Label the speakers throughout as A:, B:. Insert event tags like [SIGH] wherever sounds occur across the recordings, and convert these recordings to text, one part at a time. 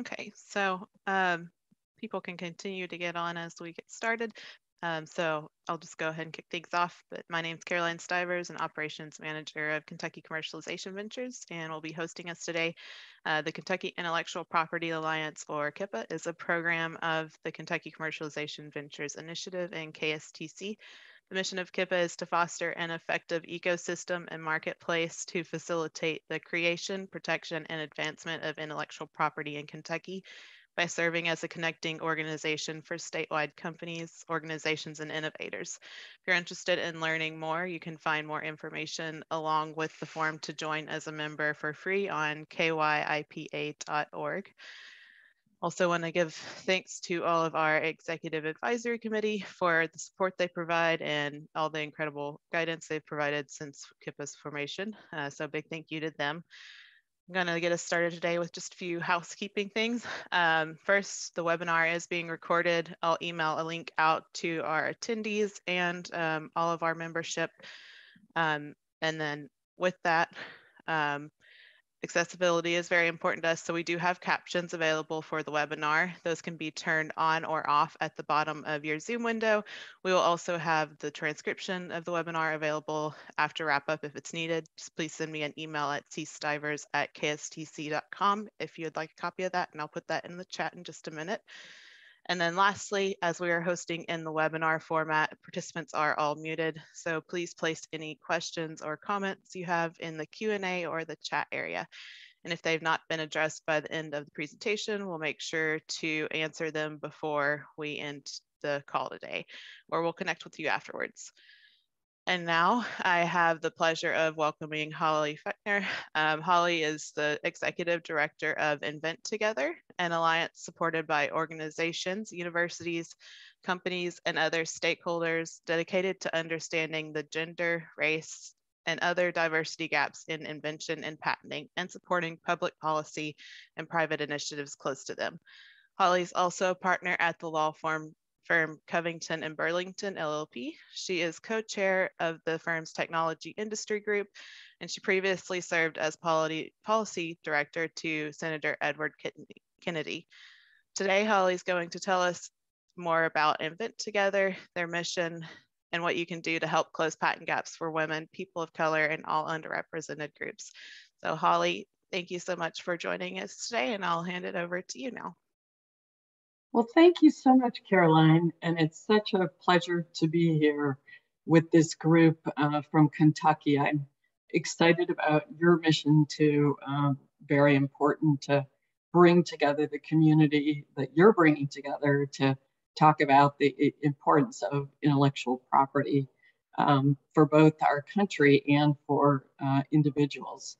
A: Okay, so um, people can continue to get on as we get started. Um, so I'll just go ahead and kick things off. But my name is Caroline Stivers, an operations manager of Kentucky Commercialization Ventures, and we'll be hosting us today. Uh, the Kentucky Intellectual Property Alliance, or KYIPA, is a program of the Kentucky Commercialization Ventures Initiative and KSTC. The mission of KYIPA is to foster an effective ecosystem and marketplace to facilitate the creation, protection, and advancement of intellectual property in Kentucky by serving as a connecting organization for statewide companies, organizations, and innovators. If you're interested in learning more, you can find more information along with the form to join as a member for free on kyipa.org. Also want to give thanks to all of our executive advisory committee for the support they provide and all the incredible guidance they've provided since KYIPA's formation. Uh, so big thank you to them. I'm going to get us started today with just a few housekeeping things. Um, first, the webinar is being recorded. I'll email a link out to our attendees and um, all of our membership. Um, and then with that, um, Accessibility is very important to us, so we do have captions available for the webinar. Those can be turned on or off at the bottom of your Zoom window. We will also have the transcription of the webinar available after wrap up if it's needed. Just please send me an email at cstivers at kstc.com if you'd like a copy of that, and I'll put that in the chat in just a minute. And then lastly, as we are hosting in the webinar format, participants are all muted. So please place any questions or comments you have in the Q&A or the chat area. And if they've not been addressed by the end of the presentation, we'll make sure to answer them before we end the call today, or we'll connect with you afterwards. And now [LAUGHS] I have the pleasure of welcoming Holly Fechner. [SIGHS] Um, Holly is the executive director of Invent Together, an alliance supported by organizations, universities, companies, and other stakeholders dedicated to understanding the gender, race, and other diversity gaps in invention and patenting and supporting public policy and private initiatives close to them. Holly's also a partner at the law firm firm Covington and Burling LLP. She is co-chair of the firm's technology industry group, and she previously served as policy, policy director to Senator Edward Kennedy. Today, Holly's going to tell us more about Invent Together, their mission, and what you can do to help close patent gaps for women, people of color, and all underrepresented groups. So Holly, thank you so much for joining us today, and I'll hand it over to you now.
B: Well, thank you so much, Caroline. And it's such a pleasure to be here with this group uh, from Kentucky. I'm excited about your mission to um, very important to bring together the community that you're bringing together to talk about the importance of intellectual property um, for both our country and for uh, individuals.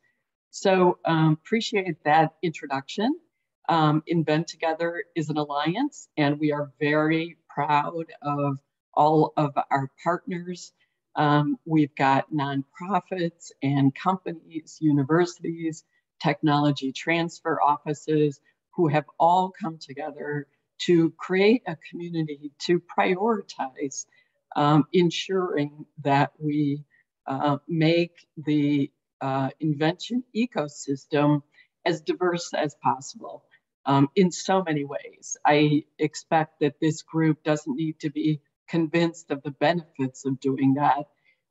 B: So um, appreciate that introduction. Um, Invent Together is an alliance, and we are very proud of all of our partners. Um, we've got nonprofits and companies, universities, technology transfer offices who have all come together to create a community to prioritize um, ensuring that we uh, make the uh, invention ecosystem as diverse as possible um, in so many ways. I expect that this group doesn't need to be convinced of the benefits of doing that.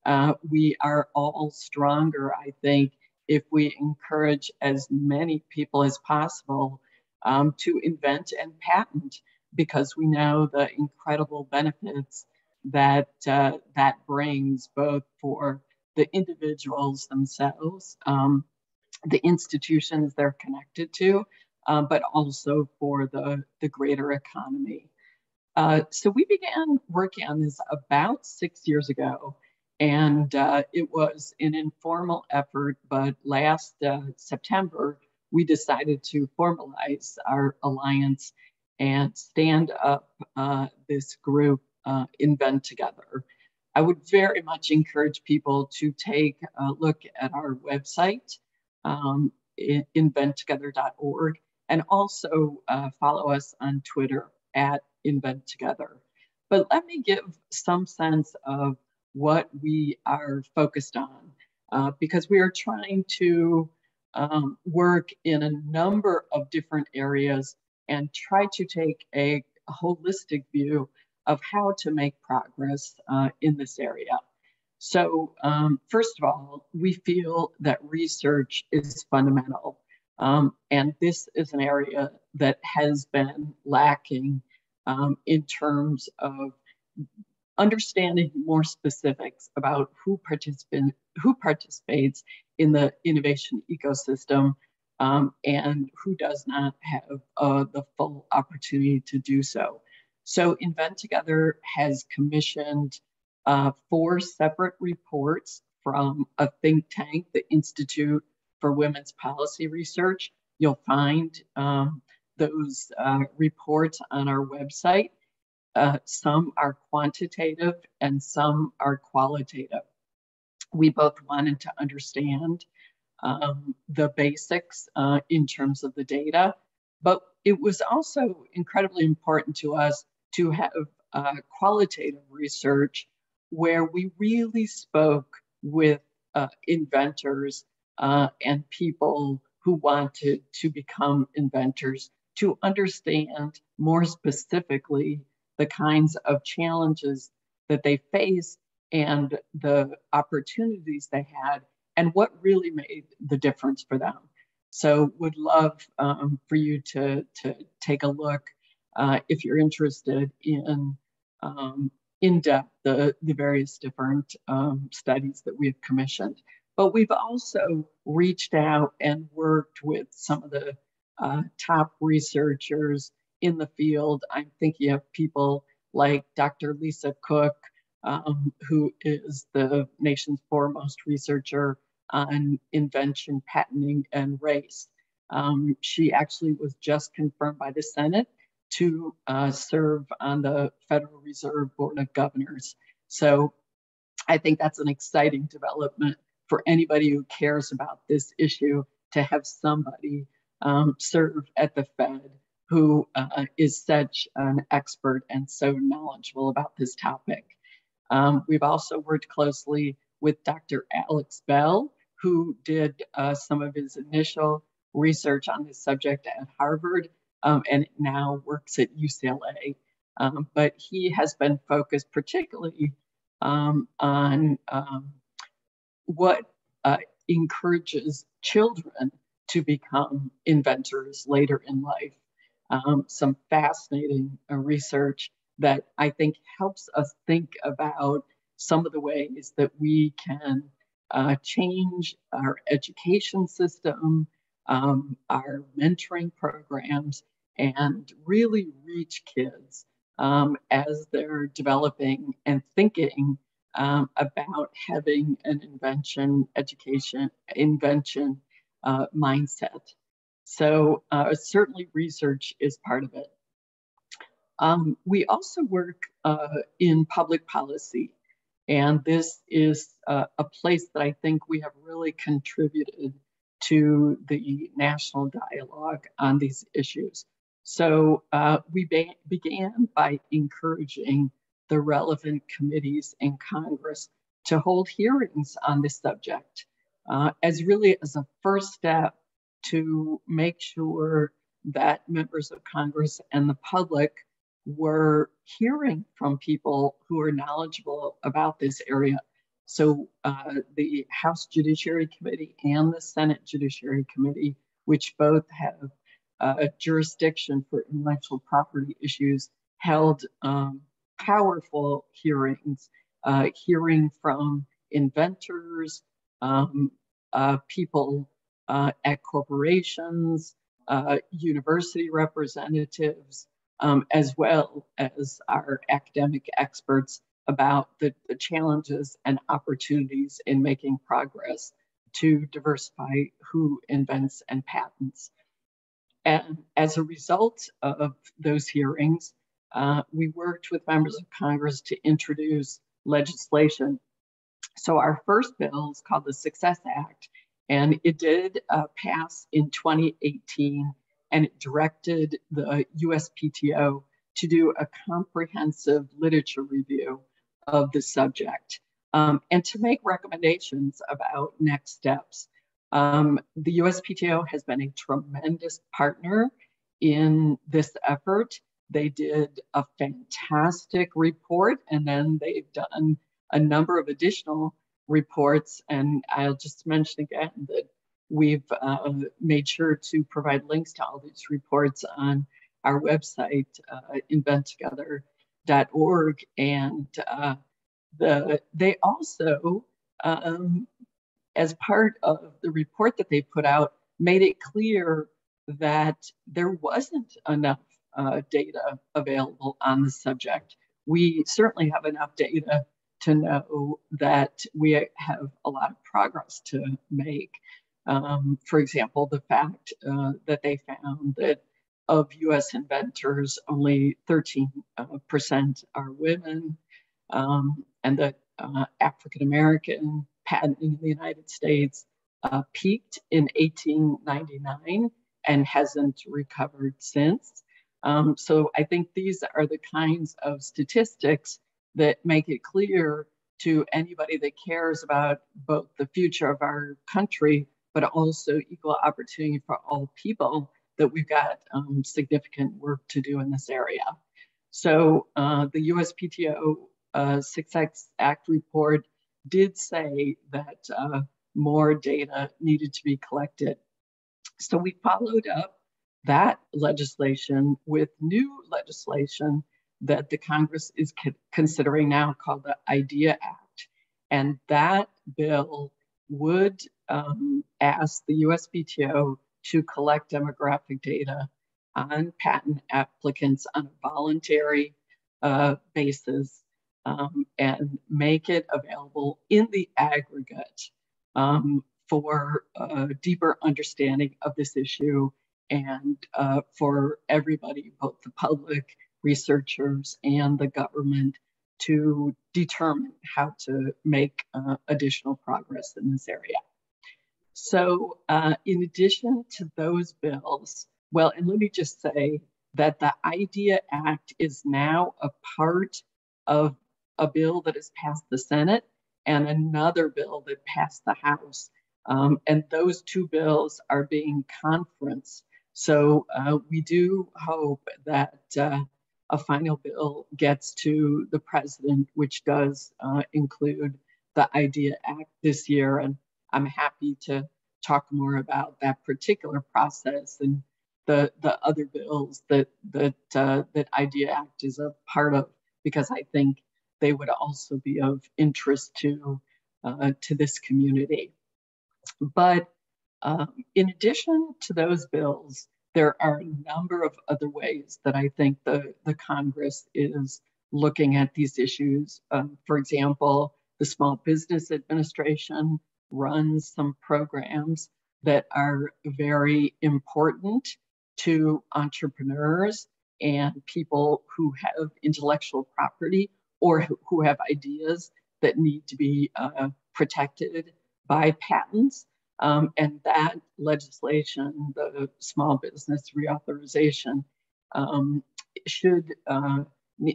B: Uh, we are all stronger, I think, if we encourage as many people as possible um, to invent and patent because we know the incredible benefits that uh, that brings both for the individuals themselves, um, the institutions they're connected to, um, but also for the, the greater economy. Uh, so we began working on this about six years ago, and uh, it was an informal effort, but last uh, September, we decided to formalize our alliance and stand up uh, this group, uh, Invent Together. I would very much encourage people to take a look at our website, um, inventtogether.org, and also uh, follow us on Twitter at Invent Together. But let me give some sense of what we are focused on uh, because we are trying to um, work in a number of different areas and try to take a, holistic view of how to make progress uh, in this area. So, um, first of all, we feel that research is fundamental. Um, and this is an area that has been lacking um, in terms of understanding more specifics about who, participant, who participates in the innovation ecosystem um, and who does not have uh, the full opportunity to do so. So Invent Together has commissioned uh, four separate reports from a think tank, the Institute for Women's Policy Research. You'll find um, those uh, reports on our website. Uh, some are quantitative and some are qualitative. We both wanted to understand um, the basics uh, in terms of the data, but it was also incredibly important to us to have uh, qualitative research where we really spoke with uh, inventors uh, and people who wanted to become inventors to understand more specifically the kinds of challenges that they faced and the opportunities they had and what really made the difference for them. So would love um, for you to, to take a look uh, if you're interested in um, in depth the, the various different um, studies that we've commissioned. But we've also reached out and worked with some of the uh, top researchers in the field. I'm thinking of people like Dr. Lisa Cook, um, who is the nation's foremost researcher on invention, patenting, and race. Um, she actually was just confirmed by the Senate to uh, serve on the Federal Reserve Board of Governors. So I think that's an exciting development for anybody who cares about this issue to have somebody um, serve at the Fed who uh, is such an expert and so knowledgeable about this topic. Um, we've also worked closely with Dr. Alex Bell, who did uh, some of his initial research on this subject at Harvard um, and now works at UCLA. Um, but he has been focused particularly um, on um, what uh, encourages children to become inventors later in life. Um, some fascinating uh, research that I think helps us think about some of the ways that we can uh, change our education system, um, our mentoring programs, and really reach kids um, as they're developing and thinking um, about having an invention, education, invention uh, mindset. So uh, certainly research is part of it. Um, we also work uh, in public policy, and this is uh, a place that I think we have really contributed to the national dialogue on these issues. So uh, we be- began by encouraging the relevant committees in Congress to hold hearings on this subject uh, as really as a first step to make sure that members of Congress and the public were hearing from people who are knowledgeable about this area. So uh, the House Judiciary Committee and the Senate Judiciary Committee, which both have uh, jurisdiction for intellectual property issues held um, powerful hearings, uh, hearing from inventors, um, uh, people uh, at corporations, uh, university representatives, um, as well as our academic experts about the, the challenges and opportunities in making progress to diversify who invents and patents. And as a result of those hearings, uh, we worked with members of Congress to introduce legislation. So our first bill is called the Success Act, and it did uh, pass in 2018, and it directed the USPTO to do a comprehensive literature review of the subject um, and to make recommendations about next steps. Um, the USPTO has been a tremendous partner in this effort. They did a fantastic report, and then they've done a number of additional reports. And I'll just mention again that we've uh, made sure to provide links to all these reports on our website, uh, inventtogether.org. And uh, the, they also, um, as part of the report that they put out, made it clear that there wasn't enough uh, data available on the subject. We certainly have enough data to know that we have a lot of progress to make. Um, for example, the fact uh, that they found that of US inventors, only 13% uh, are women, um, and that uh, African American patenting in the United States uh, peaked in 1899 and hasn't recovered since. Um, so I think these are the kinds of statistics that make it clear to anybody that cares about both the future of our country, but also equal opportunity for all people, that we've got um, significant work to do in this area. So uh, the USPTO uh, Success Act report did say that uh, more data needed to be collected. So we followed up that legislation with new legislation that the Congress is considering now called the IDEA Act. And that bill would um, ask the USPTO to collect demographic data on patent applicants on a voluntary uh, basis um, and make it available in the aggregate um, for a deeper understanding of this issue and uh, for everybody, both the public researchers and the government to determine how to make uh, additional progress in this area. So, uh, in addition to those bills, well, and let me just say that the IDEA Act is now a part of a bill that has passed the Senate and another bill that passed the House. Um, and those two bills are being conferenced. So uh, we do hope that uh, a final bill gets to the president, which does uh, include the IDEA Act this year. And I'm happy to talk more about that particular process and the, the other bills that that uh, that IDEA Act is a part of, because I think they would also be of interest to uh, to this community. But um, in addition to those bills, there are a number of other ways that I think the, the Congress is looking at these issues. Um, for example, the Small Business Administration runs some programs that are very important to entrepreneurs and people who have intellectual property or who have ideas that need to be uh, protected by patents. Um, and that legislation, the small business reauthorization, um, should uh,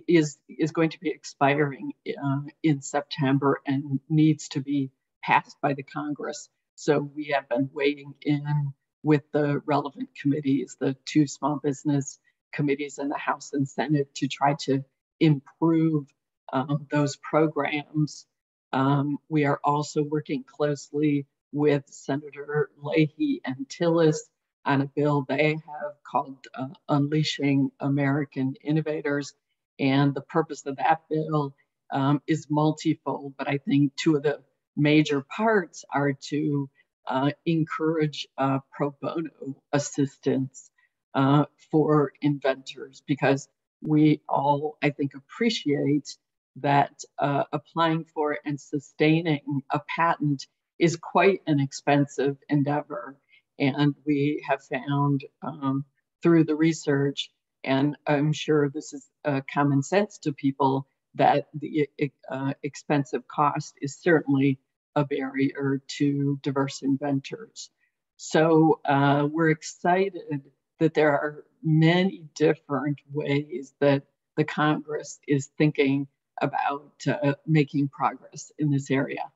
B: is is going to be expiring uh, in September and needs to be passed by the Congress. So we have been waiting in with the relevant committees, the two small business committees in the House and Senate, to try to improve um, those programs. Um, we are also working closely with Senator Leahy and Tillis on a bill they have called uh, Unleashing American Innovators. And the purpose of that bill um, is multifold, but I think two of the major parts are to uh, encourage uh, pro bono assistance uh, for inventors because we all, I think, appreciate that uh, applying for and sustaining a patent is quite an expensive endeavor. And we have found um, through the research, and I'm sure this is uh, common sense to people, that the uh, expensive cost is certainly a barrier to diverse inventors. So uh, we're excited that there are many different ways that the Congress is thinking about uh, making progress in this area.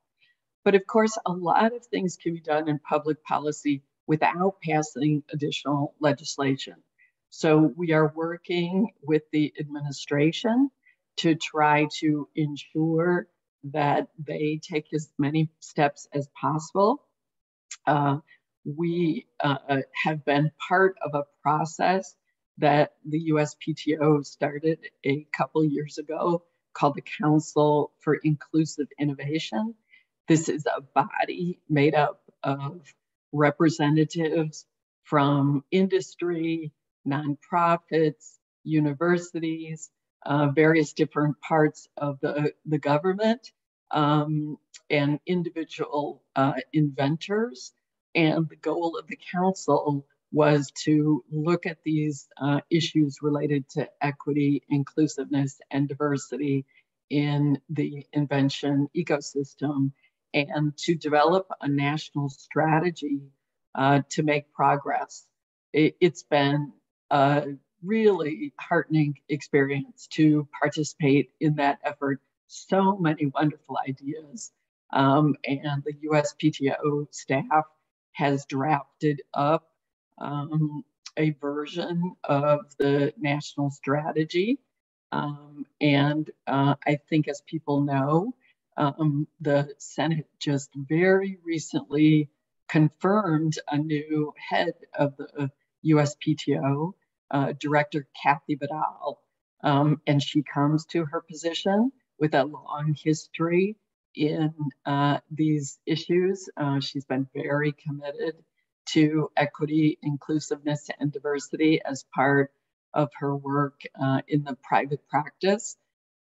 B: But of course, a lot of things can be done in public policy without passing additional legislation. So we are working with the administration to try to ensure that they take as many steps as possible. Uh, we uh, have been part of a process that the USPTO started a couple years ago called the Council for Inclusive Innovation. This is a body made up of representatives from industry, nonprofits, universities, uh, various different parts of the, the government, um, and individual uh, inventors. And the goal of the council was to look at these uh, issues related to equity, inclusiveness, and diversity in the invention ecosystem and to develop a national strategy uh, to make progress. It, has been a really heartening experience to participate in that effort. So many wonderful ideas. Um, and the USPTO staff has drafted up um, a version of the national strategy. Um, and uh, I think, as people know, um, the Senate just very recently confirmed a new head of the USPTO, uh, Director Kathy Vidal. Um, and she comes to her position with a long history in uh, these issues. Uh, she's been very committed to equity, inclusiveness, and diversity as part of her work uh, in the private practice.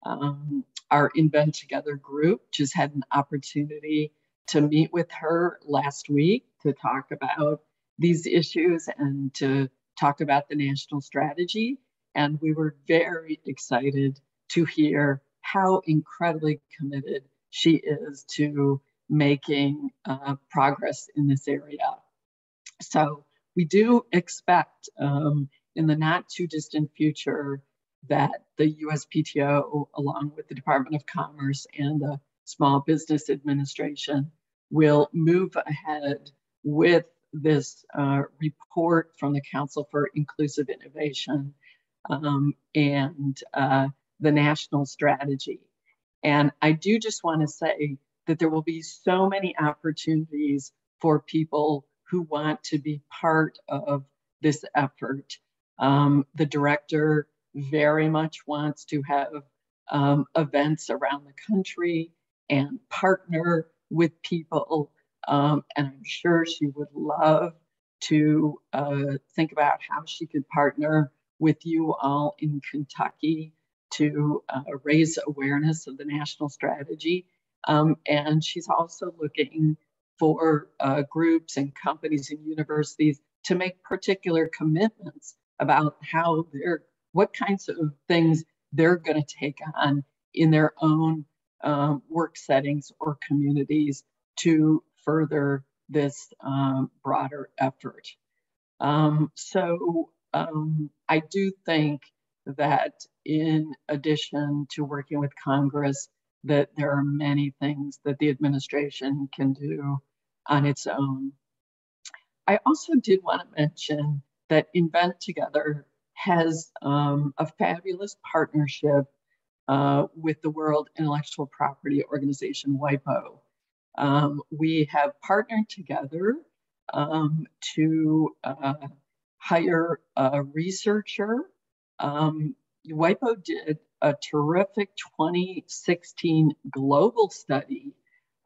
B: Um, our Invent Together group just had an opportunity to meet with her last week to talk about these issues and to talk about the national strategy. And we were very excited to hear how incredibly committed she is to making uh, progress in this area. So we do expect um, in the not too distant future that the USPTO, along with the Department of Commerce and the Small Business Administration, will move ahead with this uh, report from the Council for Inclusive Innovation um, and uh, the national strategy. And I do just want to say that there will be so many opportunities for people who want to be part of this effort. Um, the director very much wants to have um, events around the country and partner with people. Um, and I'm sure she would love to uh, think about how she could partner with you all in Kentucky to uh, raise awareness of the national strategy. Um, and she's also looking for uh, groups and companies and universities to make particular commitments about how they're, what kinds of things they're going to take on in their own um, work settings or communities to further this um, broader effort. Um, so um, I do think that in addition to working with Congress, that there are many things that the administration can do on its own. I also did want to mention that Invent Together has um, a fabulous partnership uh, with the World Intellectual Property Organization, WIPO. Um, we have partnered together um, to uh, hire a researcher. Um, WIPO did a terrific 2016 global study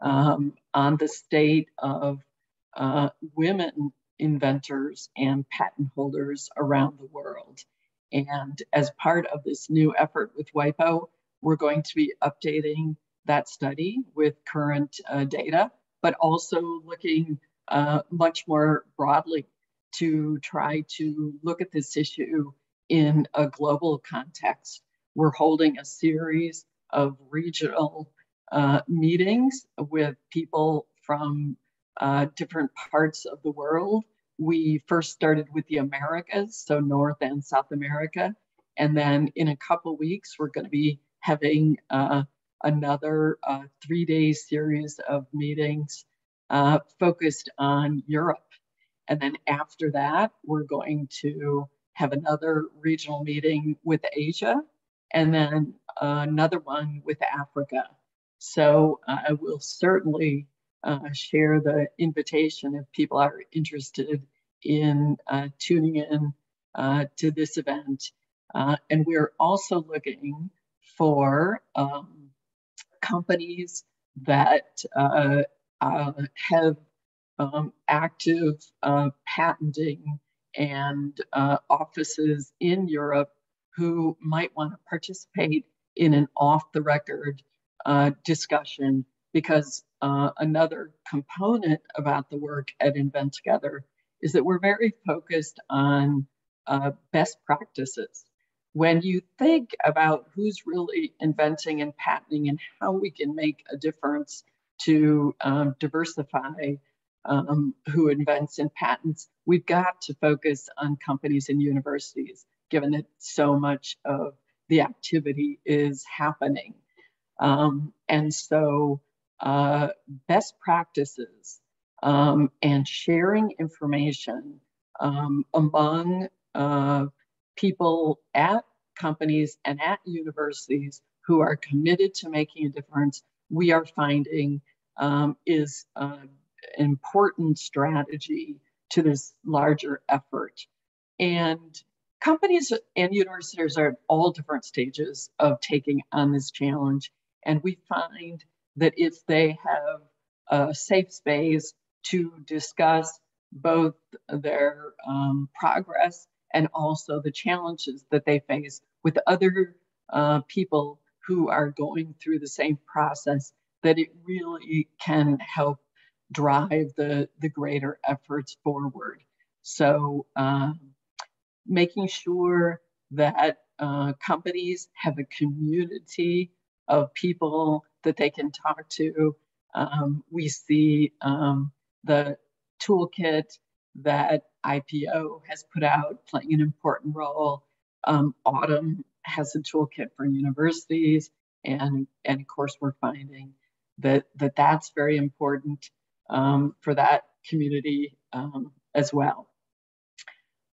B: um, on the state of uh, women inventors and patent holders around the world. And as part of this new effort with WIPO, we're going to be updating that study with current uh, data, but also looking uh, much more broadly to try to look at this issue in a global context. We're holding a series of regional uh, meetings with people from uh, different parts of the world. We first started with the Americas, so North and South America. And then in a couple weeks, we're going to be having uh, another uh, three day series of meetings uh, focused on Europe. And then after that, we're going to have another regional meeting with Asia and then another one with Africa. So uh, I will certainly uh, share the invitation if people are interested in uh, tuning in uh, to this event. Uh, and we're also looking for um, companies that uh, have um, active patenting and offices in Europe who might want to participate in an off the record discussion because uh, another component about the work at Invent Together is that we're very focused on uh, best practices. When you think about who's really inventing and patenting and how we can make a difference to um, diversify um, who invents and patents, we've got to focus on companies and universities, given that so much of the activity is happening. Um, and so, uh, best practices um, and sharing information um, among uh, people at companies and at universities who are committed to making a difference, we are finding um, is uh, an important strategy to this larger effort. And companies and universities are at all different stages of taking on this challenge. And we find that if they have a safe space to discuss both their um, progress and also the challenges that they face with other uh, people who are going through the same process, that it really can help drive the, the greater efforts forward. So, um, making sure that uh, companies have a community of people that they can talk to. Um, we see um, the toolkit that IPO has put out playing an important role. Um, AUTM has a toolkit for universities, and and of course we're finding that that that's very important um, for that community um, as well.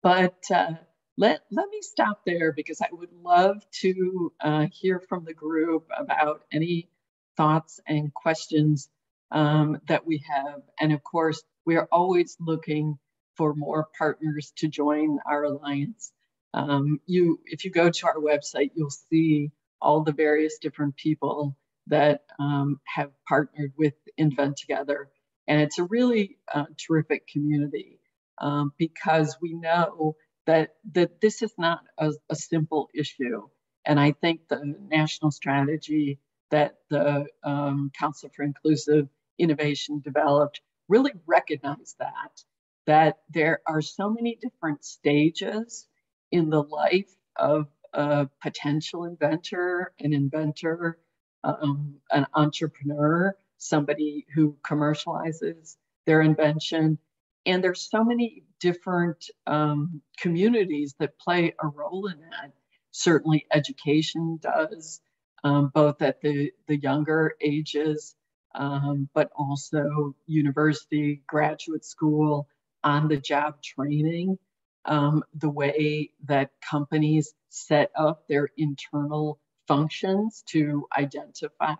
B: But uh, let, let me stop there because I would love to uh, hear from the group about any thoughts and questions um, that we have. And of course, we are always looking for more partners to join our alliance. Um, you, if you go to our website, you'll see all the various different people that um, have partnered with Invent Together. And it's a really uh, terrific community um, because we know that that this is not a, a, simple issue. And I think the national strategy that the um, Council for Inclusive Innovation developed really recognized that that there are so many different stages in the life of a potential inventor, an inventor, um, an entrepreneur, somebody who commercializes their invention. And there's so many different um, communities that play a role in that. Certainly, education does, um, both at the, the younger ages, um, but also university, graduate school, on the job training, um, the way that companies set up their internal functions to identify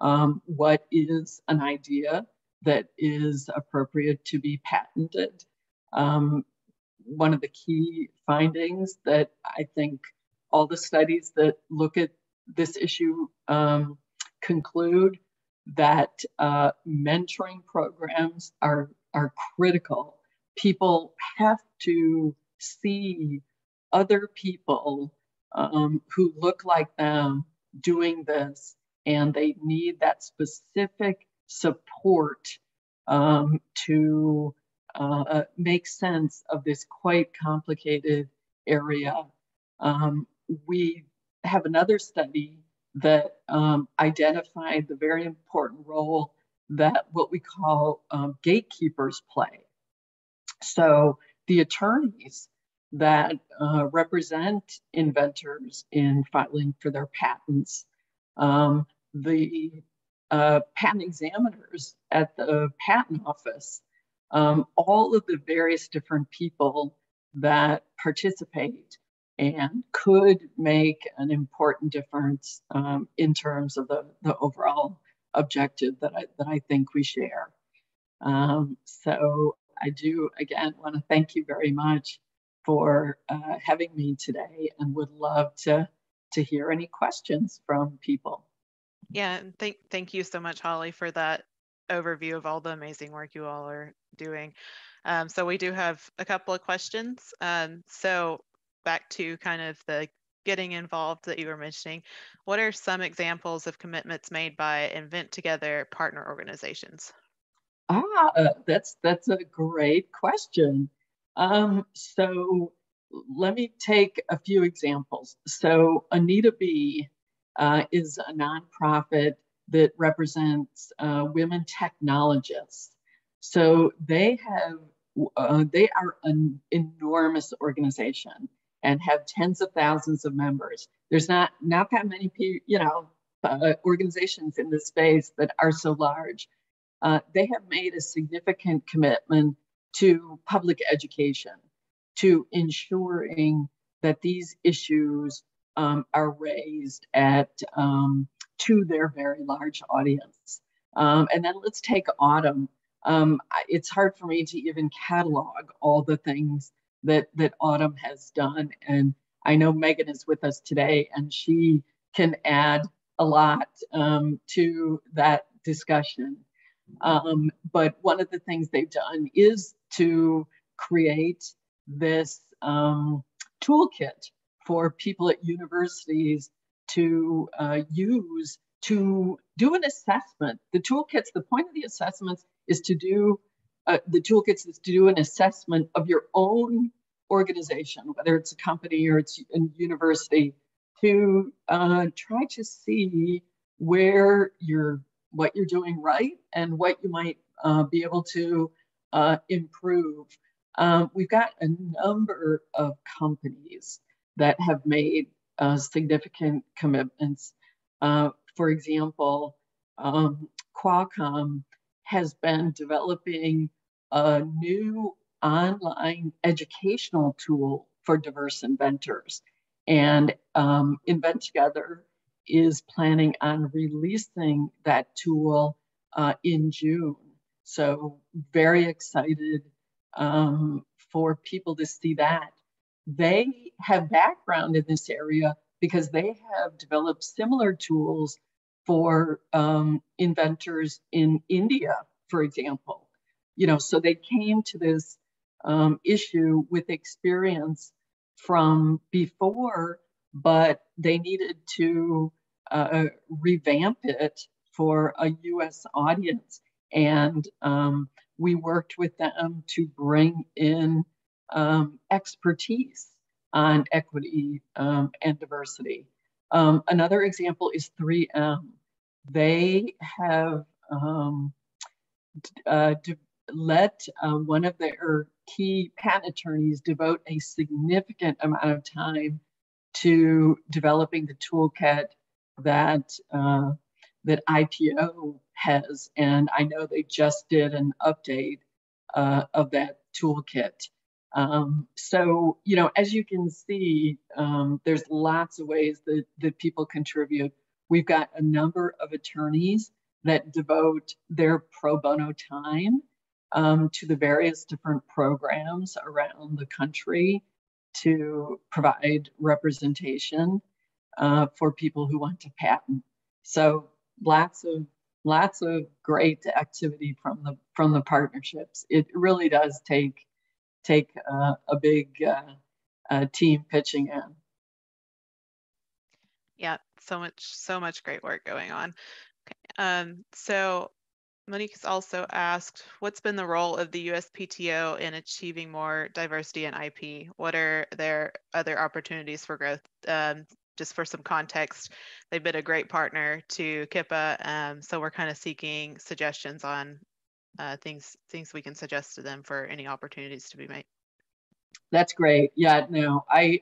B: um, what is an idea that is appropriate to be patented. Um, one of the key findings that I think all the studies that look at this issue um, conclude that uh, mentoring programs are, are critical. People have to see other people um, who look like them doing this, and they need that specific support um, to uh, make sense of this quite complicated area. Um, we have another study that um, identified the very important role that what we call um, gatekeepers play. So the attorneys that uh, represent inventors in filing for their patents, um, the uh, patent examiners at the patent office, um, all of the various different people that participate and could make an important difference um, in terms of the, the overall objective that I, that I think we share. Um, so I do, again, want to thank you very much for uh, having me today and would love to, to hear any questions from people.
A: Yeah, and thank, thank you so much, Holly, for that overview of all the amazing work you all are doing. Um, so we do have a couple of questions. Um, so back to kind of the getting involved that you were mentioning, what are some examples of commitments made by Invent Together partner organizations?
B: Ah, that's that's a great question. Um, so let me take a few examples. So Anita B uh, is a nonprofit that represents uh, women technologists. So they have uh, they are an enormous organization and have tens of thousands of members. There's not not that many you know uh, organizations in this space that are so large. Uh, they have made a significant commitment to public education, to ensuring that these issues um, are raised at um, to their very large audience. Um, and then let's take AUTM. Um, it's hard for me to even catalog all the things that that AUTM has done, and I know Megan is with us today, and she can add a lot um, to that discussion. Um, but one of the things they've done is to create this toolkit for people at universities to uh, use to do an assessment. The toolkits, the point of the assessments is to do, uh, the toolkits is to do an assessment of your own organization, whether it's a company or it's a university, to uh, try to see where you're, what you're doing right and what you might uh, be able to uh, improve. Um, we've got a number of companies that have made uh, significant commitments. Uh, for example, um, Qualcomm has been developing a new online educational tool for diverse inventors. And um, Invent Together is planning on releasing that tool uh, in June. So, very excited um, for people to see that. They have background in this area because they have developed similar tools for um, inventors in India, for example. You know, so they came to this um, issue with experience from before, but they needed to uh, revamp it for a US audience. And um, we worked with them to bring in um, expertise on equity um, and diversity. Um, another example is 3M. They have um, uh, let uh, one of their key patent attorneys devote a significant amount of time to developing the toolkit that uh, that IPO has, and I know they just did an update uh, of that toolkit. Um, so, you know, as you can see, um, there's lots of ways that, that people contribute. We've got a number of attorneys that devote their pro bono time um, to the various different programs around the country to provide representation uh, for people who want to patent. So lots of lots of great activity from the from the partnerships. It really does take take uh, a big uh, uh, team pitching in.
A: Yeah, so much so much great work going on. Um, so Monique's also asked, what's been the role of the USPTO in achieving more diversity in IP? What are their other opportunities for growth? Um, just for some context, they've been a great partner to KYIPA, um, so we're kind of seeking suggestions on uh, things things we can suggest to them for any opportunities to be made.
B: That's great. Yeah, no, I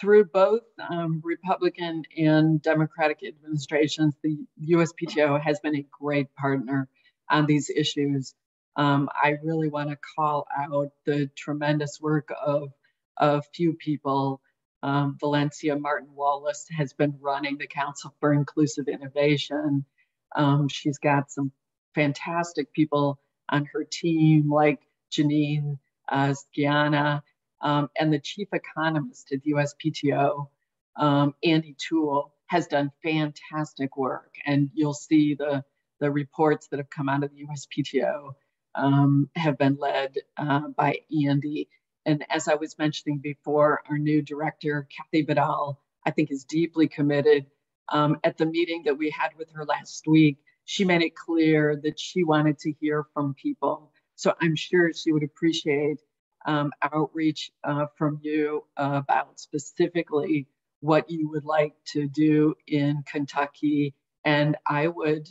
B: through both um, Republican and Democratic administrations, the USPTO has been a great partner on these issues. Um, I really want to call out the tremendous work of a few people. Um, Valencia Martin Wallace has been running the Council for Inclusive Innovation. Um, she's got some fantastic people on her team, like Janine uh, Scianna, um, and the chief economist at the USPTO, um, Andy Toole, has done fantastic work. And you'll see the, the reports that have come out of the USPTO um, have been led uh, by Andy. And as I was mentioning before, our new director, Kathy Vidal, I think is deeply committed. Um, at the meeting that we had with her last week, she made it clear that she wanted to hear from people. So I'm sure she would appreciate um, outreach uh, from you uh, about specifically what you would like to do in Kentucky. And I would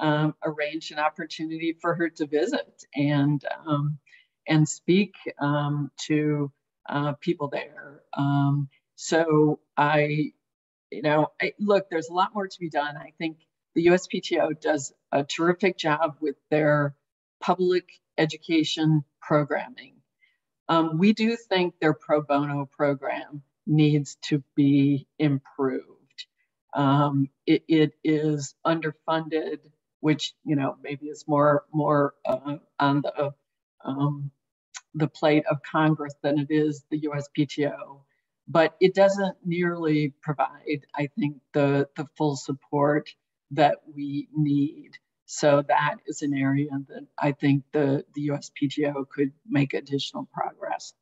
B: um, arrange an opportunity for her to visit and, um, and speak um, to uh, people there. Um, so I, you know, I, look, there's a lot more to be done. I think the USPTO does a terrific job with their public education programming. Um, we do think their pro bono program needs to be improved. Um, it, it is underfunded, which you know maybe is more more uh, on the um, the plate of Congress than it is the USPTO. But it doesn't nearly provide, I think, the the full support that we need. So that is an area that I think the, the USPTO could make additional progress.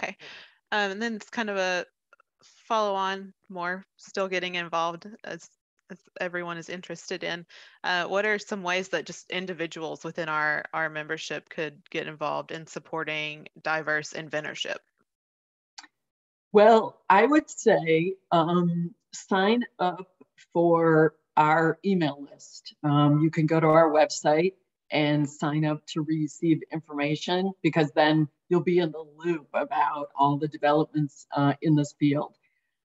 A: Okay. Um, and then it's kind of a follow on more, still getting involved as, as everyone is interested in. Uh, what are some ways that just individuals within our, our membership could get involved in supporting diverse inventorship?
B: Well, I would say um, sign up for our email list. Um, you can go to our website and sign up to receive information because then you'll be in the loop about all the developments uh, in this field.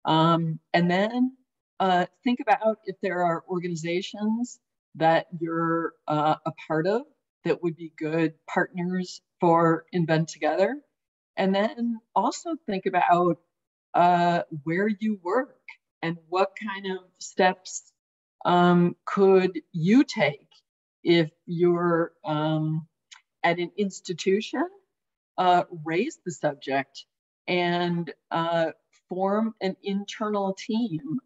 B: Um, and then uh, think about if there are organizations that you're uh, a part of that would be good partners for Invent Together. And then also think about uh, where you work and what kind of steps um, could you take if you're um, at an institution? Uh, raise the subject and uh, form an internal team.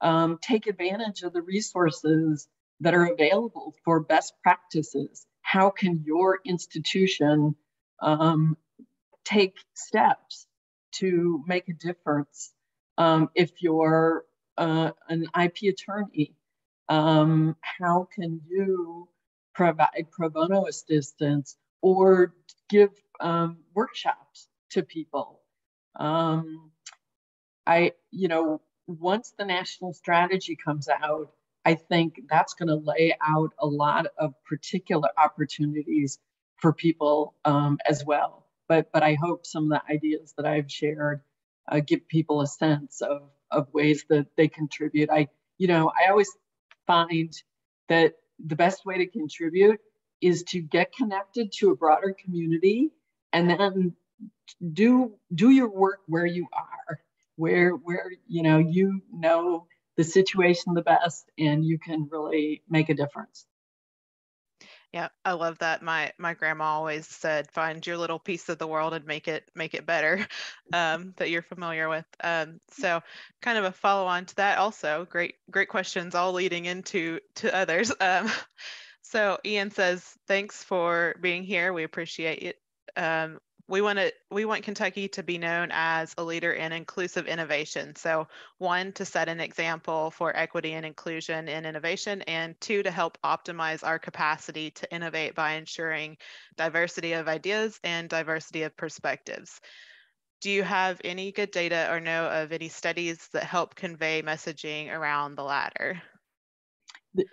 B: Um, take advantage of the resources that are available for best practices. How can your institution um, take steps to make a difference um, if you're uh, an IP attorney um, how can you provide pro bono assistance or give um, workshops to people? Um, I, you know, once the national strategy comes out, I think that's going to lay out a lot of particular opportunities for people um, as well. But but I hope some of the ideas that I've shared uh, give people a sense of of ways that they contribute. I you know I always find that the best way to contribute is to get connected to a broader community and then do do your work where you are where where you know you know the situation the best and you can really make a difference
A: yeah, I love that. My my grandma always said, "Find your little piece of the world and make it make it better." [LAUGHS] Um, that you're familiar with. Um, so, kind of a follow on to that. Also, great great questions, all leading into to others. [LAUGHS] Um, so, Ian says, "Thanks for being here. We appreciate it. We want to we want Kentucky to be known as a leader in inclusive innovation. So one to set an example for equity and inclusion in innovation and two to help optimize our capacity to innovate by ensuring diversity of ideas and diversity of perspectives. Do you have any good data or know of any studies that help convey messaging around the latter?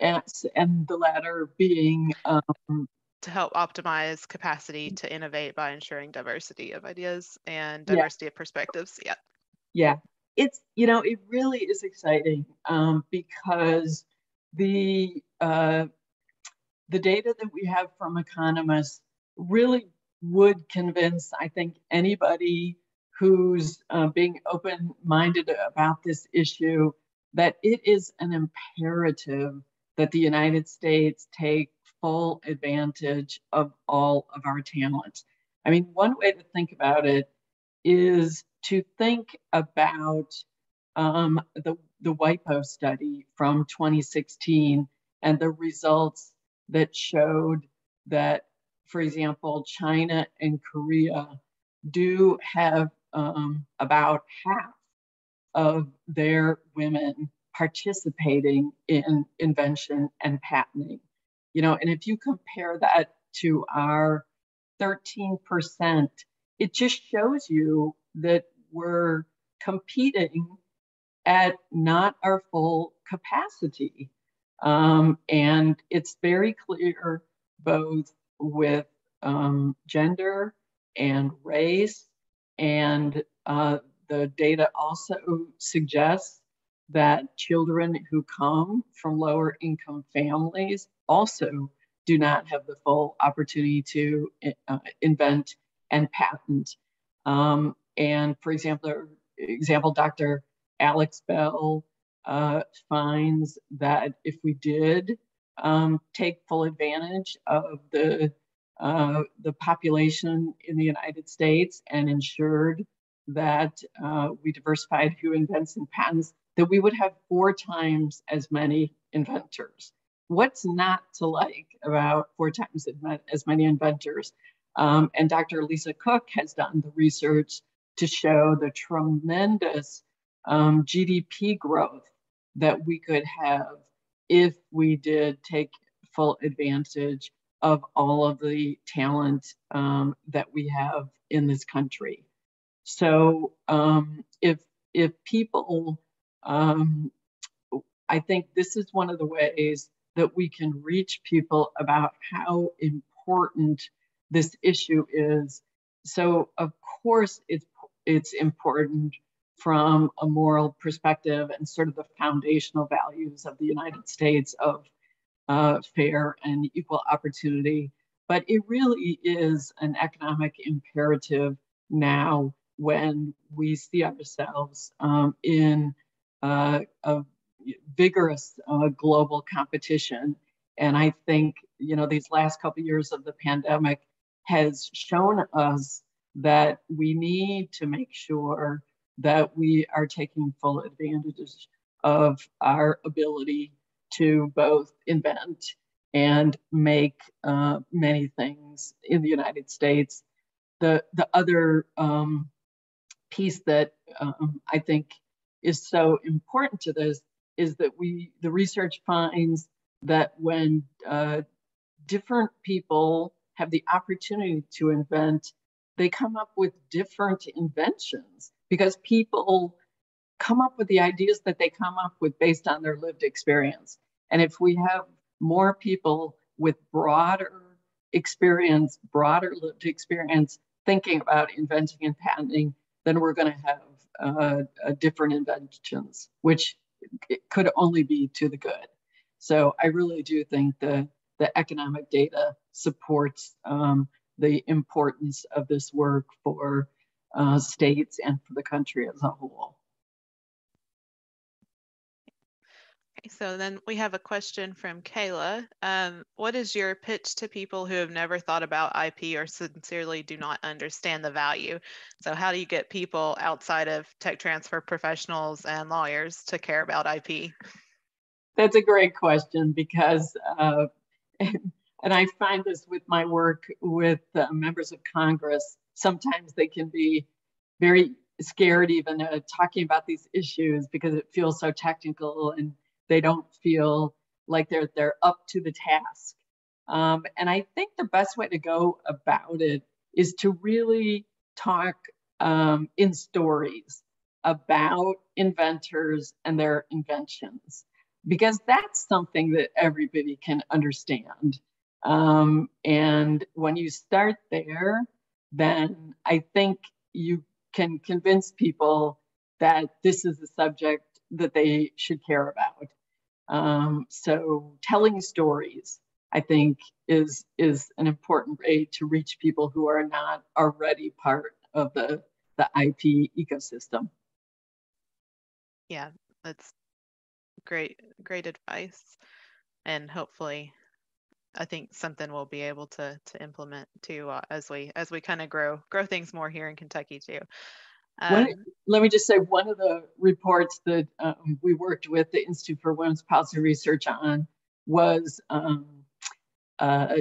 B: and the latter being um,
A: to help optimize capacity to innovate by ensuring diversity of ideas and diversity yeah. of perspectives. Yeah.
B: Yeah, it's you know it really is exciting um, because the uh, the data that we have from economists really would convince I think anybody who's uh, being open-minded about this issue that it is an imperative that the United States take full advantage of all of our talents. I mean, one way to think about it is to think about um, the, the WIPO study from 2016 and the results that showed that, for example, China and Korea do have um, about half of their women participating in invention and patenting. You know, and if you compare that to our 13%, it just shows you that we're competing at not our full capacity. Um, and it's very clear both with um, gender and race, and uh, the data also suggests that children who come from lower income families also do not have the full opportunity to uh, invent and patent. Um, and for example, example, Dr. Alex Bell uh, finds that if we did um, take full advantage of the uh, the population in the United States and ensured that uh, we diversified who invents and patents, that we would have four times as many inventors. What's not to like about four times as many inventors? Um, and Dr. Lisa Cook has done the research to show the tremendous um, GDP growth that we could have if we did take full advantage of all of the talent um, that we have in this country. So um, if if people, um, I think this is one of the ways that we can reach people about how important this issue is. So of course it's it's important from a moral perspective and sort of the foundational values of the United States of uh, fair and equal opportunity. But it really is an economic imperative now when we see ourselves um, in uh, a vigorous uh, global competition. And I think, you know, these last couple years of the pandemic has shown us that we need to make sure that we are taking full advantage of our ability to both invent and make uh, many things in the United States. The, the other um, piece that um, I think is so important to this is that we, the research finds that when uh, different people have the opportunity to invent, they come up with different inventions because people come up with the ideas that they come up with based on their lived experience. And if we have more people with broader experience, broader lived experience, thinking about inventing and patenting, then we're going to have uh, uh, different inventions, which could only be to the good. So I really do think the, the economic data supports um, the importance of this work for uh, states and for the country as a whole.
A: So then we have a question from Kayla. Um, what is your pitch to people who have never thought about IP or sincerely do not understand the value? So how do you get people outside of tech transfer professionals and lawyers to care about IP?
B: That's a great question because uh, [LAUGHS] and I find this with my work with uh, members of Congress. Sometimes they can be very scared even uh, talking about these issues because it feels so technical and they don't feel like they're they're up to the task. Um, and I think the best way to go about it is to really talk um, in stories about inventors and their inventions because that's something that everybody can understand Um, and when you start there, then I think you can convince people that this is a subject that they should care about. Um, so telling stories, I think, is is an important way to reach people who are not already part of the the IP ecosystem.
A: Yeah, that's great, great advice, and hopefully, I think something we'll be able to to implement too uh, as we as we kind of grow grow things more here in Kentucky too.
B: Um, let me just say one of the reports that um, we worked with the Institute for Women's Policy Research on was um, uh,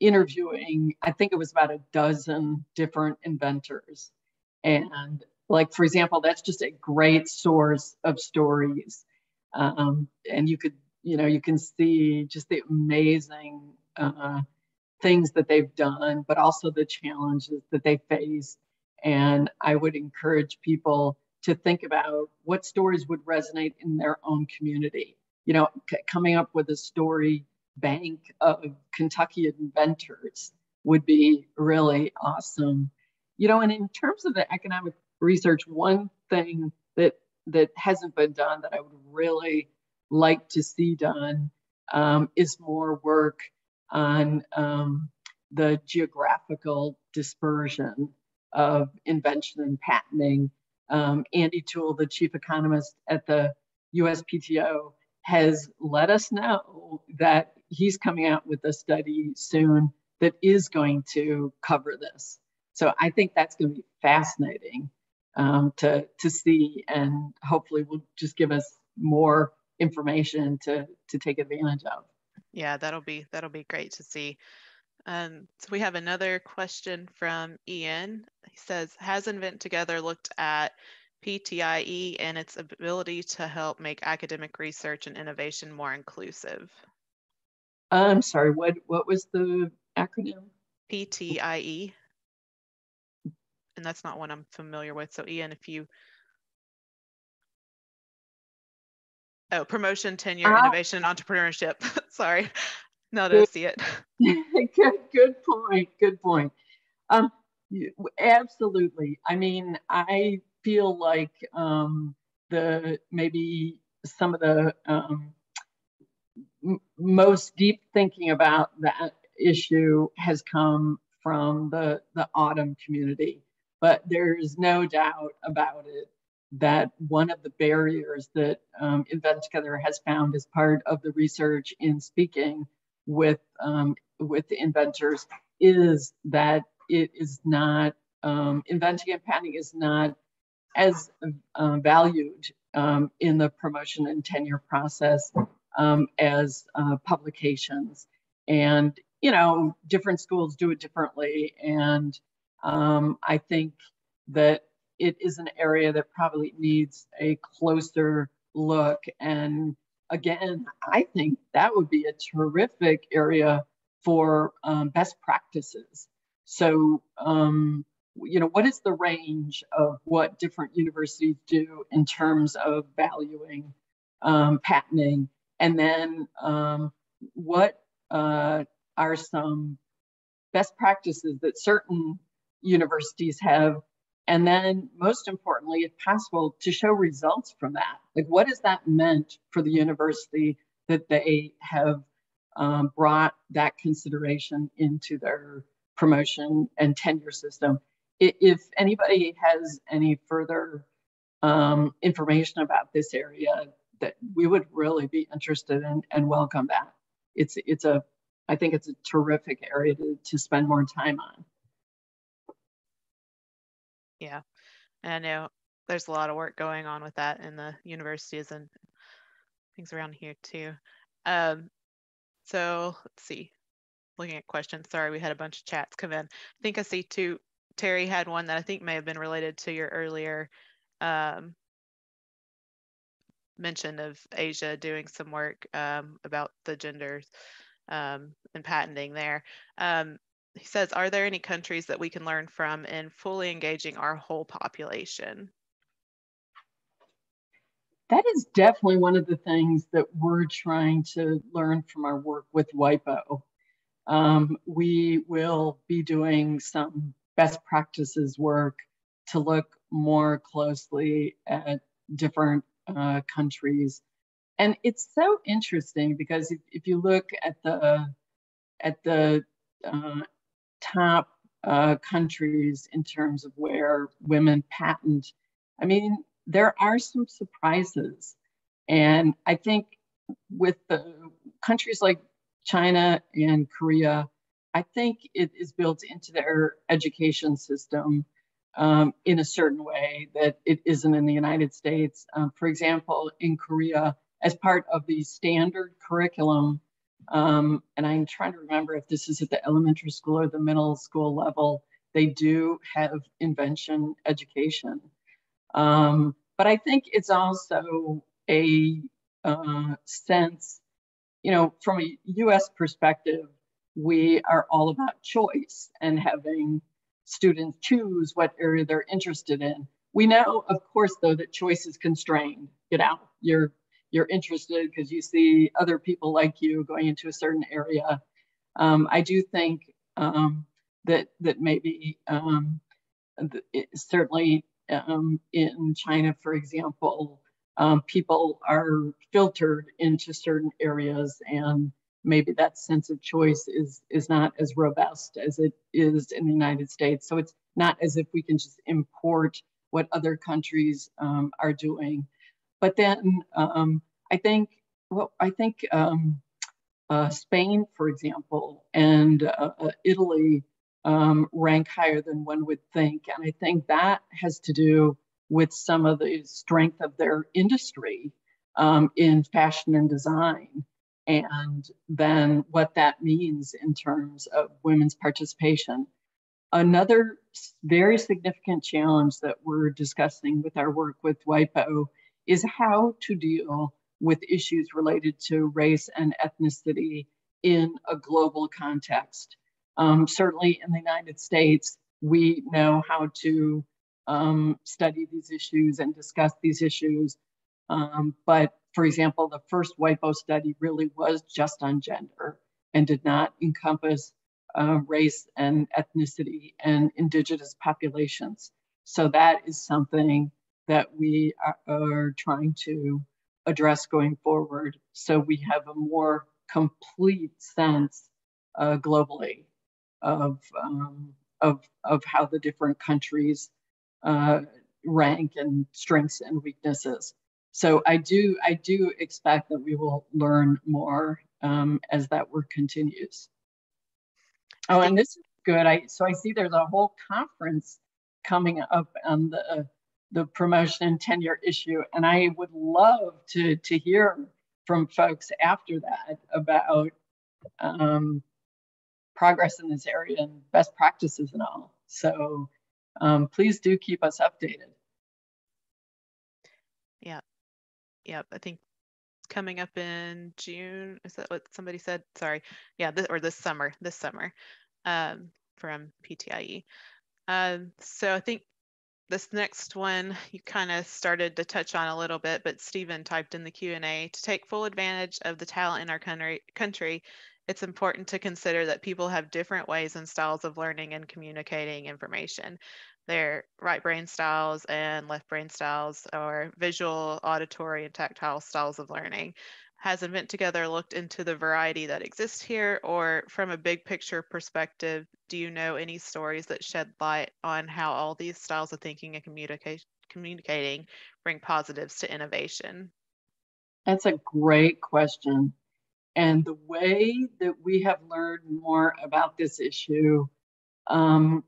B: interviewing, I think it was about a dozen different inventors. And like, for example, that's just a great source of stories. Um, and you could, you know, you can see just the amazing uh, things that they've done, but also the challenges that they face and I would encourage people to think about what stories would resonate in their own community. You know, c- coming up with a story bank of Kentucky inventors would be really awesome. You know, and in terms of the economic research, one thing that that hasn't been done that I would really like to see done um, is more work on um, the geographical dispersion of invention and patenting. Um, Andy Toole, the chief economist at the USPTO, has let us know that he's coming out with a study soon that is going to cover this. So I think that's going to be fascinating um, to to see, and hopefully will just give us more information to to take advantage of.
A: Yeah, that'll be that'll be great to see. Um, so we have another question from Ian. He says, has Invent Together looked at PTIE and its ability to help make academic research and innovation more inclusive?
B: I'm sorry, what, what was the acronym?
A: PTIE. And that's not one I'm familiar with. So Ian, if you Oh, promotion, tenure, uh, innovation, entrepreneurship. [LAUGHS] Sorry. Now to see it. [LAUGHS]
B: good, good point. Good point. Um, absolutely. I mean, I feel like um, the maybe some of the um, m- most deep thinking about that issue has come from the the AUTM community, but there's no doubt about it that one of the barriers that um, Invent Together has found as part of the research in speaking with um, with inventors is that it is not um, inventing and patenting is not as uh, valued um, in the promotion and tenure process um, as uh, publications. And you know different schools do it differently. And um, i think that it is an area that probably needs a closer look and again, I think that would be a terrific area for um, best practices. So, um, you know, what is the range of what different universities do in terms of valuing um, patenting? And then um, what uh, are some best practices that certain universities have and then, most importantly, if possible, to show results from that. Like, what has that meant for the university that they have um, brought that consideration into their promotion and tenure system? If anybody has any further um, information about this area, that we would really be interested in and welcome that. It's it's a I think it's a terrific area to, to spend more time on.
A: Yeah. And I know there's a lot of work going on with that in the universities and things around here too. Um, so let's see. Looking at questions. Sorry, we had a bunch of chats come in. I think I see two. Terry had one that I think may have been related to your earlier um, mention of Asia doing some work um, about the genders um, and patenting there. He says, are there any countries that we can learn from in fully engaging our whole population?
B: That is definitely one of the things that we're trying to learn from our work with WIPO. um, we will be doing some best practices work to look more closely at different uh, countries. And it's so interesting because if, if you look at the at the uh, top uh, countries in terms of where women patent, I mean, there are some surprises. And I think with the countries like China and Korea, I think it is built into their education system um, in a certain way that it isn't in the United States. Um, for example, in Korea, as part of the standard curriculum, um, and I'm trying to remember if this is at the elementary school or the middle school level, they do have invention education. Um, but I think it's also a uh, sense, you know, from a US perspective, we are all about choice and having students choose what area they're interested in. We know, of course, though, that choice is constrained. You know, you're you're interested because you see other people like you going into a certain area. Um, I do think um, that that maybe um, certainly um, in China, for example, um, people are filtered into certain areas and maybe that sense of choice is is not as robust as it is in the United States. So it's not as if we can just import what other countries um, are doing. But then um, I think well, I think um, uh, Spain, for example, and uh, uh Italy um, rank higher than one would think, and I think that has to do with some of the strength of their industry um, in fashion and design and then what that means in terms of women's participation. Another very significant challenge that we're discussing with our work with WIPO is how to deal with issues related to race and ethnicity in a global context. Um, certainly in the United States, we know how to um, study these issues and discuss these issues. Um, but for example, the first WIPO study really was just on gender and did not encompass uh, race and ethnicity and indigenous populations. So that is something that we are, are trying to address going forward so we have a more complete sense uh, globally of, um, of, of how the different countries uh, rank and strengths and weaknesses so I do I do expect that we will learn more um, as that work continues. Oh, and this is good. I so I see there's a whole conference coming up on the the promotion and tenure issue, and I would love to to hear from folks after that about um, progress in this area and best practices and all. So um, please do keep us updated.
A: Yeah, Yeah. I think it's coming up in June. Is that what somebody said? Sorry. Yeah, this, or this summer, this summer um, from PTIE. Um, so I think this next one you kind of started to touch on a little bit, but Stephen typed in the Q&A, to take full advantage of the talent in our country, country, it's important to consider that people have different ways and styles of learning and communicating information their right brain styles and left brain styles or visual, auditory, and tactile styles of learning. Has Invent Together looked into the variety that exists here, or from a big picture perspective, do you know any stories that shed light on how all these styles of thinking and communication communicating bring positives to innovation?
B: That's a great question. And the way that we have learned more about this issue um,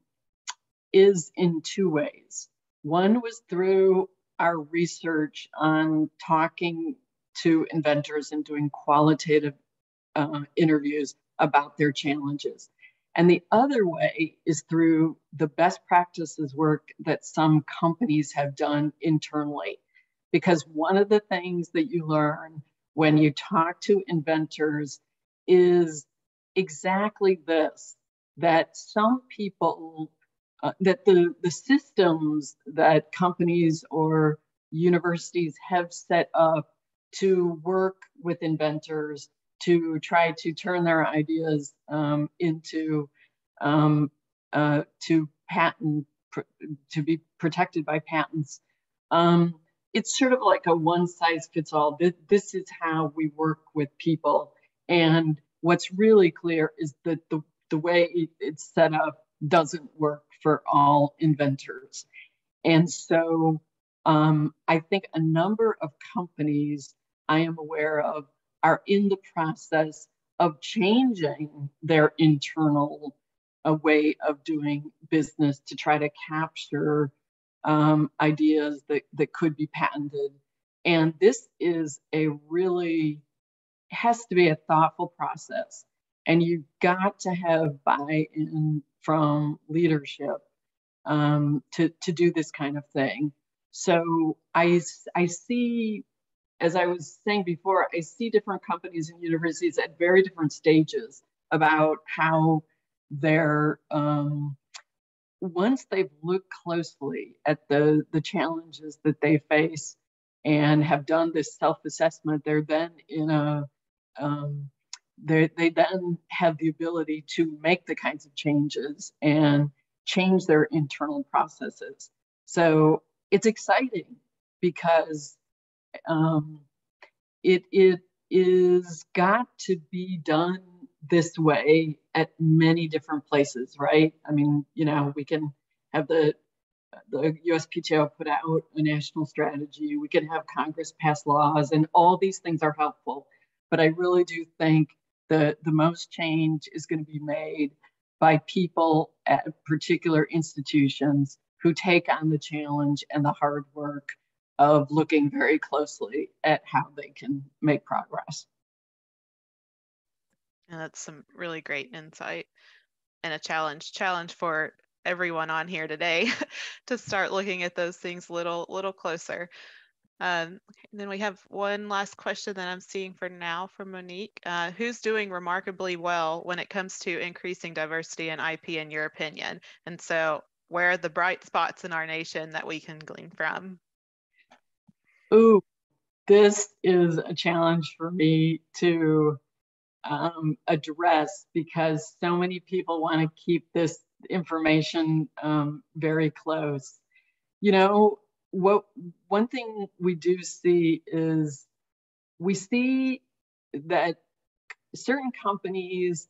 B: is in two ways. One was through our research on talking to inventors and doing qualitative uh, interviews about their challenges. And the other way is through the best practices work that some companies have done internally. Because one of the things that you learn when you talk to inventors is exactly this that some people uh, that the, the systems that companies or universities have set up to work with inventors to try to turn their ideas um, into um, uh, to patent to be protected by patents. Um, it's sort of like a one size fits all. This, this is how we work with people. And what's really clear is that the, the way it's set up doesn't work for all inventors. And so um, I think a number of companies I am aware of are in the process of changing their internal uh, way of doing business to try to capture um, ideas that, that could be patented. And this is a really, has to be a thoughtful process. And you've got to have buy in from leadership um, to, to do this kind of thing. So I, I see, as I was saying before, I see different companies and universities at very different stages about how they're um, once they've looked closely at the the challenges that they face and have done this self-assessment, they're then in a um, they then have the ability to make the kinds of changes and change their internal processes. So it's exciting because um, it it is got to be done this way at many different places, right? I mean, you know, we can have the the USPTO put out a national strategy. We can have Congress pass laws, and all these things are helpful. But I really do think that the most change is going to be made by people at particular institutions who take on the challenge and the hard work of looking very closely at how they can make progress.
A: And that's some really great insight and a challenge challenge for everyone on here today [LAUGHS] to start looking at those things a little little closer. Um, then we have one last question that I'm seeing for now from Monique. Uh, who's doing remarkably well when it comes to increasing diversity in IP in your opinion? And so where are the bright spots in our nation that we can glean from?
B: Ooh, this is a challenge for me to um, address because so many people want to keep this information um, very close. You know, what one thing we do see is we see that certain companies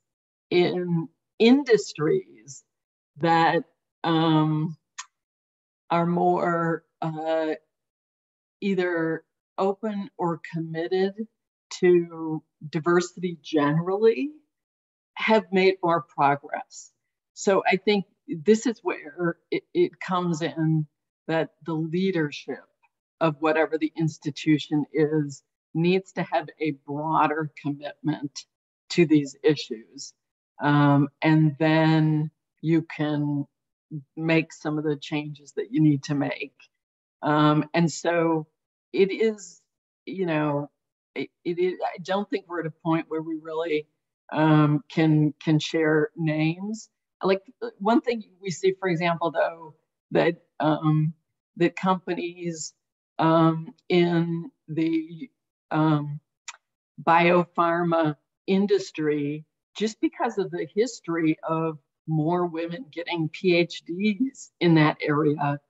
B: in industries that um, are more uh, either open or committed to diversity generally have made more progress. So I think this is where it, it comes in that the leadership of whatever the institution is needs to have a broader commitment to these issues. Um, and then you can make some of the changes that you need to make. Um, and so it is, you know, it, it I don't think we're at a point where we really um, can can share names. Like one thing we see, for example, though, that um, that companies um, in the um, biopharma industry, just because of the history of more women getting PhDs in that area,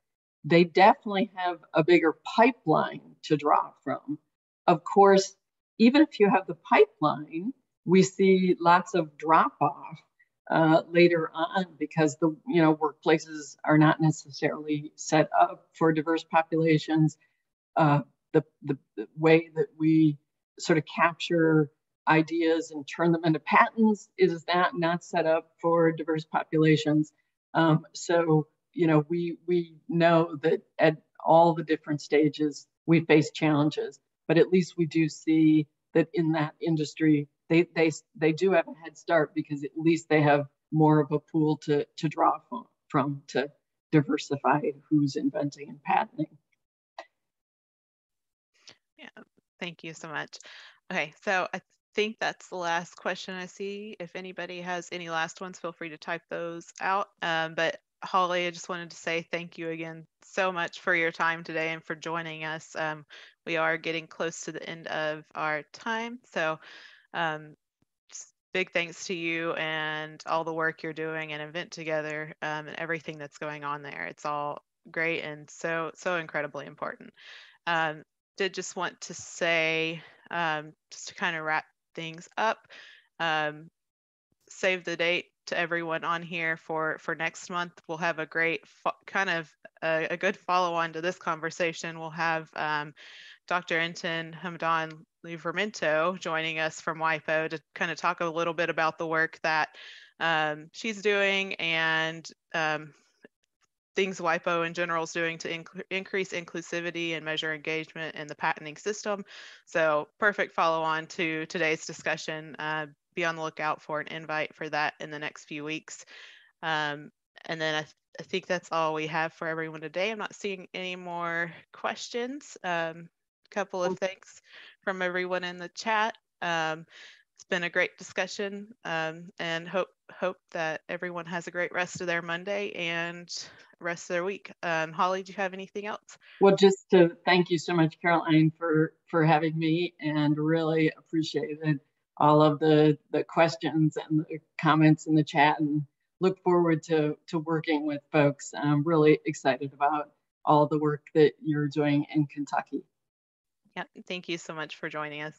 B: they definitely have a bigger pipeline to draw from. Of course, even if you have the pipeline, we see lots of drop off uh, later on because the you know workplaces are not necessarily set up for diverse populations. Uh, the, the, the way that we sort of capture ideas and turn them into patents is that not set up for diverse populations. Um, so you know we we know that at all the different stages we face challenges but at least we do see that in that industry they they they do have a head start because at least they have more of a pool to to draw from, from to diversify who's inventing and patenting.
A: Yeah, thank you so much. Okay, so I think that's the last question I see. If anybody has any last ones, feel free to type those out. Um, but Holly, I just wanted to say thank you again so much for your time today and for joining us. Um, we are getting close to the end of our time. So um, big thanks to you and all the work you're doing and Invent Together um, and everything that's going on there. It's all great and so so incredibly important. Um, did just want to say um, just to kind of wrap things up. Um, save the date to everyone on here for for next month. We'll have a great kind of a, a, good follow on to this conversation. We'll have um, Dr. Intan Hamdan Livramento joining us from WIPO to kind of talk a little bit about the work that um, she's doing and um, things WIPO in general is doing to inc increase inclusivity and measure engagement in the patenting system. So perfect follow on to today's discussion. Uh, be on the lookout for an invite for that in the next few weeks. Um, and then I, th I, think that's all we have for everyone today. I'm not seeing any more questions. Um, couple of thanks from everyone in the chat. Um, it's been a great discussion um, and hope hope that everyone has a great rest of their Monday and rest of their week. Um, Holly, do you have anything else?
B: Well, just to thank you so much, Caroline, for for having me and really appreciated all of the the questions and the comments in the chat and look forward to to working with folks. I'm really excited about all the work that you're doing in Kentucky.
A: Yeah, thank you so much for joining us.